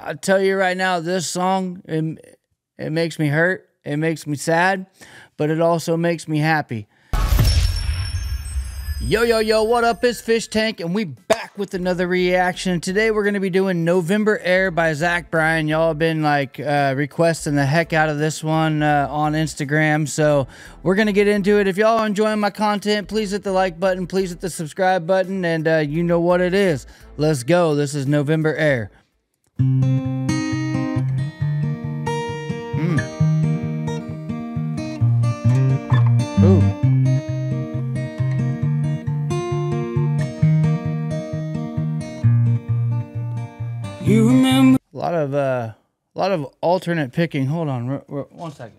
I tell you right now, this song it, it makes me hurt. It makes me sad, but it also makes me happy. Yo, yo, yo, what up? It's Fischtank, and we back with another reaction. Today we're going to be doing November Air by Zach Bryan. Y'all have been like uh, requesting the heck out of this one uh, on Instagram, so we're going to get into it. If y'all are enjoying my content, please hit the like button, please hit the subscribe button, and uh, you know what it is. Let's go. This is November Air. Mm. Ooh. You remember? A lot of uh, a lot of alternate picking. Hold on, one second.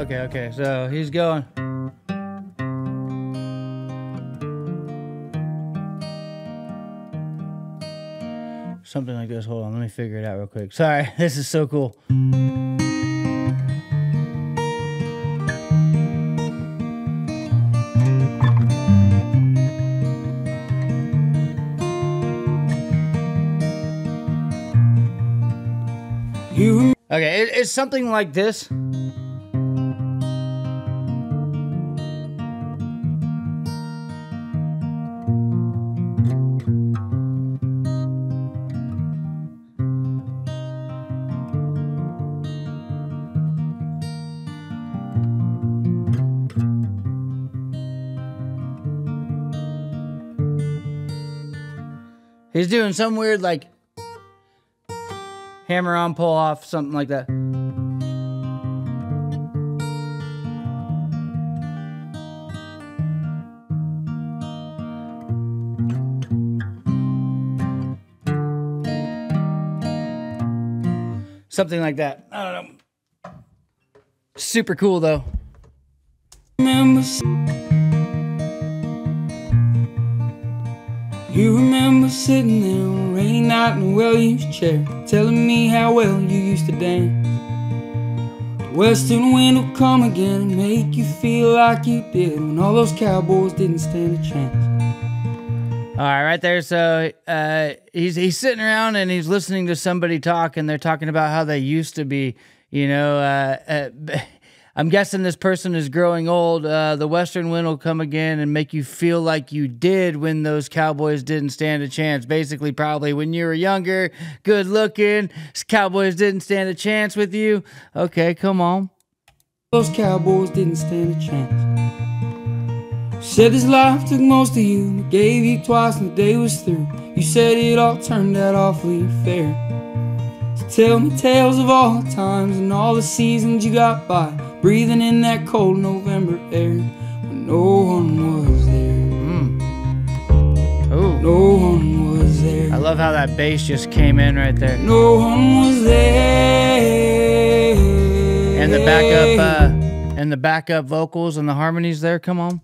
Okay, okay. So he's going. Something like this. Hold on, let me figure it out real quick. Sorry, this is so cool. Okay, it's something like this. He's doing some weird like hammer on pull off something like that. Something like that. I don't know. Super cool though. You remember sitting there on a rainy night in a well-used chair, telling me how well you used to dance. The western wind will come again and make you feel like you did when all those cowboys didn't stand a chance. All right, right there. So uh, he's he's sitting around and he's listening to somebody talk, and they're talking about how they used to be. You know, uh, uh, I'm guessing this person is growing old. Uh, the western wind will come again and make you feel like you did when those cowboys didn't stand a chance. Basically, probably when you were younger, good looking, cowboys didn't stand a chance with you. Okay, come on. Those cowboys didn't stand a chance. Said this life took most of you, gave you twice and the day was through. You said it all turned out awfully fair. So tell me tales of all the times and all the seasons you got by, breathing in that cold November air when no one was there. Ooh, No one was there. I love how that bass just came in right there. No one was there. And the backup, uh, and the backup vocals and the harmonies there. Come on.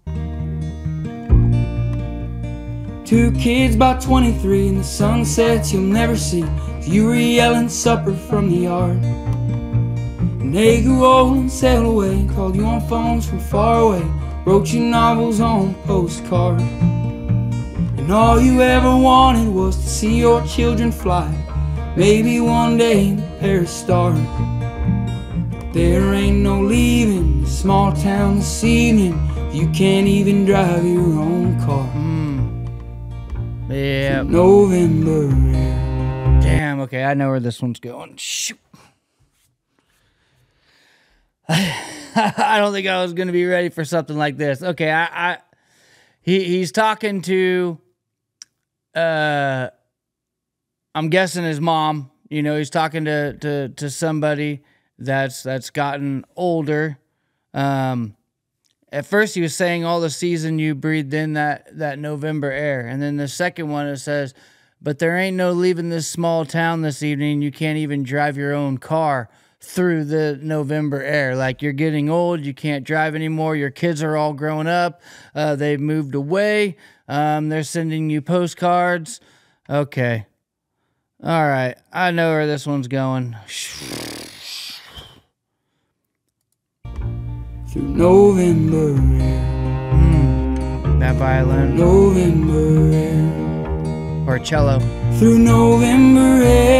Two kids by 23 and the sunsets you'll never see. You were yelling supper from the yard. They grew old and sailed away. Called you on phones from far away. Wrote you novels on postcards. And all you ever wanted was to see your children fly. Maybe one day pair of stars. There ain't no leaving the small town this evening. You can't even drive your own car. Hmm. Yeah. November. Damn. Okay, I know where this one's going. Shoot. I don't think I was gonna be ready for something like this. Okay, I, I he he's talking to uh I'm guessing his mom. You know, he's talking to to to somebody that's that's gotten older. Um At first, he was saying all the season you breathed in that that November air, and then the second one it says, "But there ain't no leaving this small town this evening. You can't even drive your own car." Through the November air. Like you're getting old, you can't drive anymore. Your kids are all grown up. Uh, they've moved away. Um, they're sending you postcards. Okay. All right. I know where this one's going. Through November air. Mm, that violin. November air. Or cello. Through November air.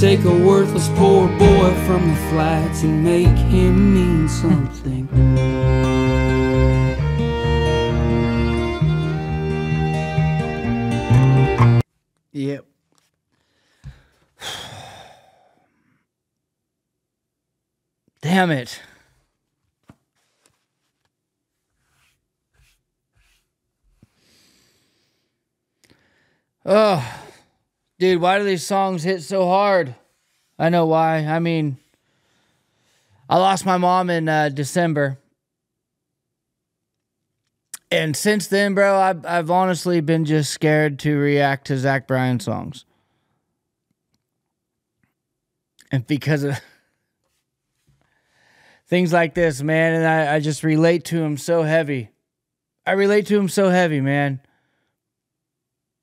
Take a worthless poor boy from the flats and make him mean something. Yep. Damn it. Oh, dude, why do these songs hit so hard? I know why. I mean, I lost my mom in uh, December. And since then, bro, I've, I've honestly been just scared to react to Zach Bryan songs. And because of things like this, man, and I, I just relate to him so heavy. I relate to him so heavy, man.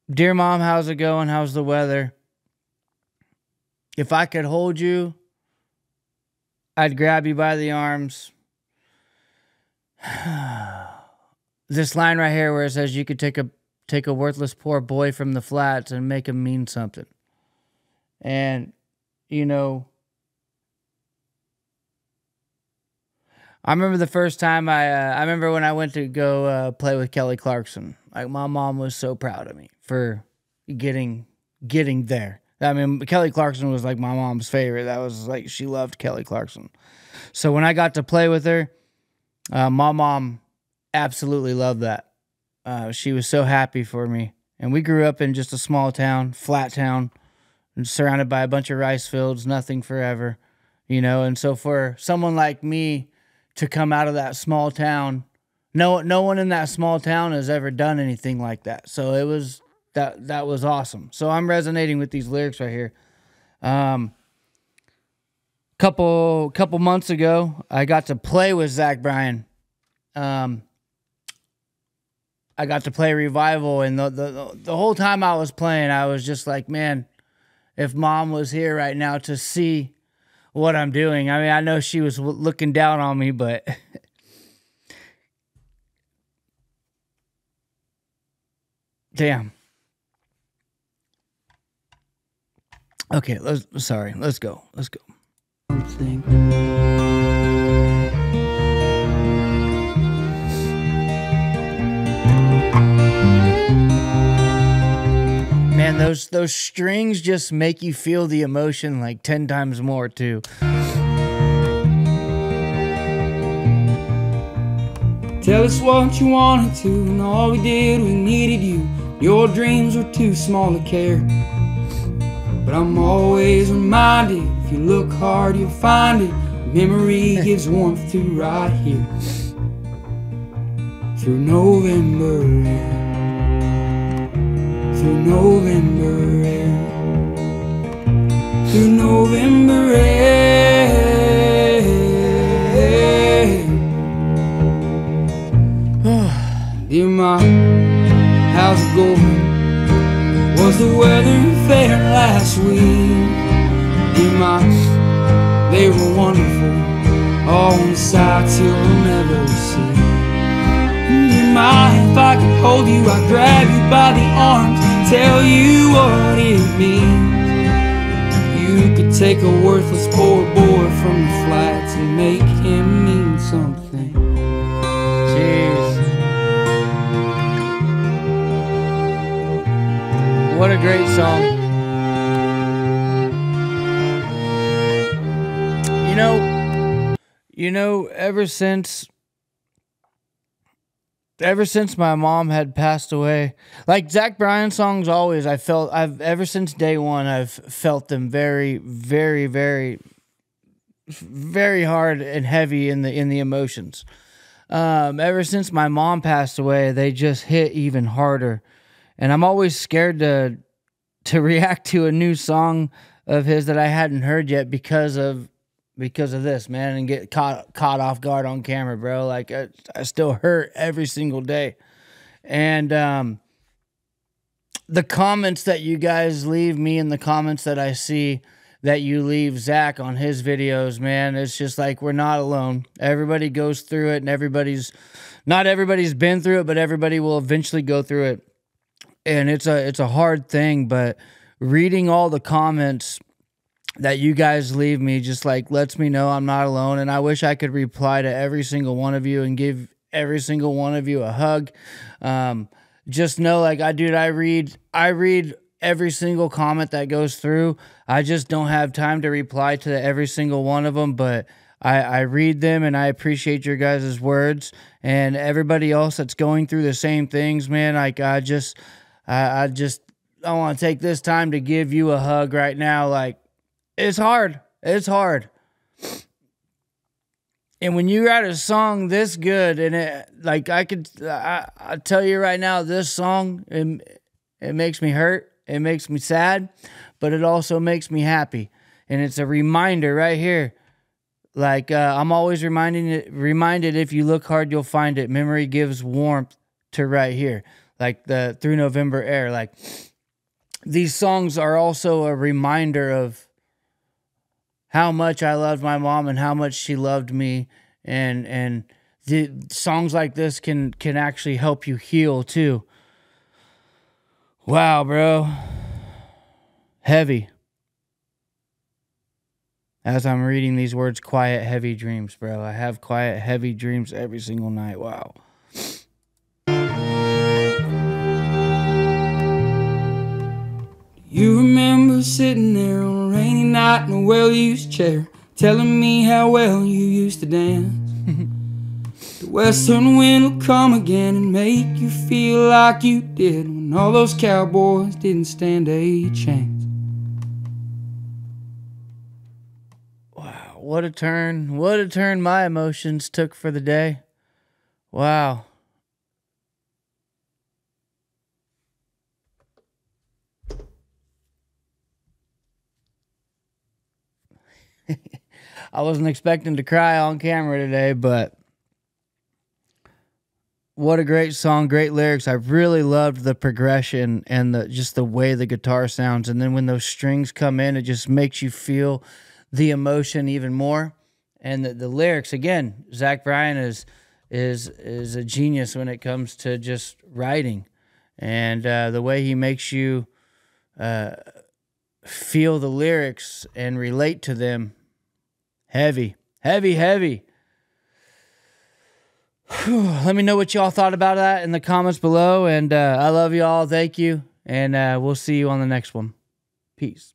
Dear mom, how's it going? How's the weather? If I could hold you, I'd grab you by the arms. this line right here where it says you could take a take a worthless poor boy from the flats and make him mean something. And you know I remember the first time I uh, I remember when I went to go uh, play with Kelly Clarkson. Like my mom was so proud of me for getting getting there. I mean, Kelly Clarkson was like my mom's favorite. That was like she loved Kelly Clarkson. So when I got to play with her, uh, my mom absolutely loved that. Uh, she was so happy for me. And we grew up in just a small town, flat town, surrounded by a bunch of rice fields, nothing forever, you know. And so for someone like me to come out of that small town, no no one in that small town has ever done anything like that. So it was that that was awesome. So I'm resonating with these lyrics right here. Um, couple couple months ago, I got to play with Zach Bryan. Um, I got to play revival, and the, the the whole time I was playing, I was just like, man, if mom was here right now to see what I'm doing. I mean, I know she was looking down on me, but damn. Okay, let's sorry. Let's go. Let's go. Man, those those strings just make you feel the emotion like 10 times more too. Tell us what you wanted to, and all we did, we needed you. Your dreams were too small to care. But I'm always reminded if you look hard, you'll find it. Memory gives warmth to right here through November air. Through November air. Through November air. Dear Ma, how's it going? Was the weather last week. in my they were wonderful, all on the sides you'll never see. Do you if I could hold you? I grab you by the arms, tell you what it means. You could take a worthless poor boy from the flats and make him mean something. Jeez. What a great song. You know, ever since ever since my mom had passed away, like Zach Bryan songs always I felt I've ever since day one I've felt them very, very, very very hard and heavy in the in the emotions. Um, ever since my mom passed away, they just hit even harder. And I'm always scared to to react to a new song of his that I hadn't heard yet because of because of this, man, and get caught caught off guard on camera, bro. Like I, I still hurt every single day. And um the comments that you guys leave me and the comments that I see that you leave Zach on his videos, man, it's just like we're not alone. Everybody goes through it and everybody's not everybody's been through it, but everybody will eventually go through it and it's a it's a hard thing, but reading all the comments that you guys leave me just like lets me know I'm not alone and I wish I could reply to every single one of you and give every single one of you a hug. Um, just know like I dude I read I read every single comment that goes through. I just don't have time to reply to every single one of them, but I, I read them and I appreciate your guys' words and everybody else that's going through the same things, man. Like I just I, I just I want to take this time to give you a hug right now. Like it's hard. It's hard. And when you write a song this good, and it like I could, I, I tell you right now, this song it, it makes me hurt. It makes me sad, but it also makes me happy. And it's a reminder right here. Like uh, I'm always reminding it, reminded if you look hard, you'll find it. Memory gives warmth to right here like the through November air. Like these songs are also a reminder of how much I loved my mom and how much she loved me and and the songs like this can can actually help you heal too. Wow, bro. Heavy. As I'm reading these words, quiet, heavy dreams, bro. I have quiet, heavy dreams every single night. Wow. You remember sitting there on a rainy night in a well used chair, telling me how well you used to dance. the western wind will come again and make you feel like you did when all those cowboys didn't stand a chance. Wow, what a turn. What a turn my emotions took for the day. Wow. I wasn't expecting to cry on camera today, but what a great song, great lyrics. I really loved the progression and the just the way the guitar sounds. And then when those strings come in, it just makes you feel the emotion even more. And the, the lyrics, again, Zach Bryan is is is a genius when it comes to just writing, and uh, the way he makes you uh, feel the lyrics and relate to them Heavy, heavy, heavy. Whew. Let me know what y'all thought about that in the comments below. And uh, I love y'all. Thank you. And uh, we'll see you on the next one. Peace.